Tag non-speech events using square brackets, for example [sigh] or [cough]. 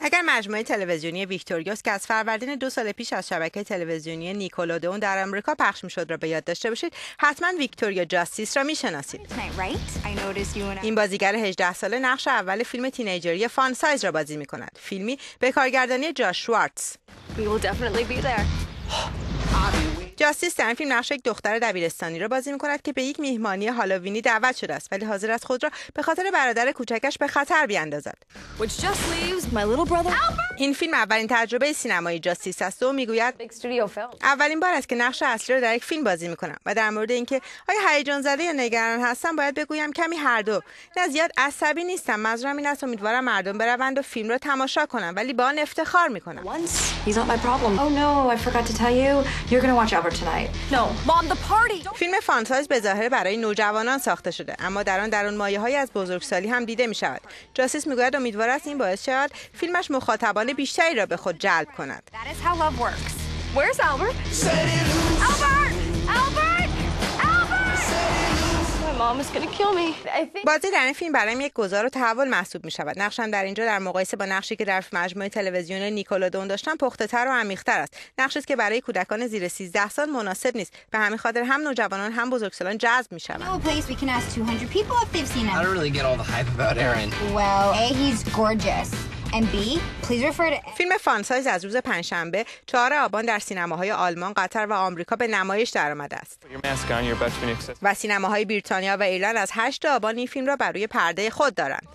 اگر مجموعه تلویزیونی ویکتوریوس که از فروردین دو سال پیش از شبکه تلویزیونی نیکولودئون در آمریکا پخش می‌شد را به یاد داشته باشید حتما ویکتوریا جاستیس را می‌شناسید. این بازیگر 18 ساله نقش اول فیلم تینیجری فان سایز را بازی می کند فیلمی به کارگردانی جاش شوارتز. [gasps] جاستیس در این فیلم نقش یک دختر دبیرستانی را بازی می‌کند که به یک میهمانی هالووینی دعوت شده است ولی حاضر است خود را به خاطر برادر کوچکش به خطر بیاندازد. این فیلم اولین تجربه سینمایی جاستیس است و می‌گوید اولین بار است که نقش اصلی را در یک فیلم بازی می‌کنم و در مورد اینکه آیا هیجان زده یا نگران هستم باید بگویم کمی هر دو. نه زیاد عصبی نیستم منظورم این است امیدوارم مردم بروند و فیلم را تماشا کنند ولی با آن افتخار می‌کنم. فیلم فانتاز به ظاهر برای نوجوانان ساخته شده اما در آن در اون مایه های از بزرگسالی هم دیده می شود جاسیس می‌گوید امیدوار است این باعث شود فیلمش مخاطبان بیشتری را به خود جلب کند. بازی در این فیلم برایم یک گذار و تحول محسوب می شود نقشم در اینجا در مقایسه با نقشی که در مجموعه تلویزیون نیکولودون داشتم پخته تر و عمیق‌تر است. نقشی است که برای کودکان زیر 13 سال مناسب نیست. به همین خاطر هم نوجوانان هم بزرگسالان جذب می شوند فیلم فانسایز از روز پنجشنبه 4 آبان در سینماهای آلمان، قطر و آمریکا به نمایش درآمده است. و سینماهای بریتانیا و ایرلند از 8 آبان این فیلم را بر روی پرده خود دارند.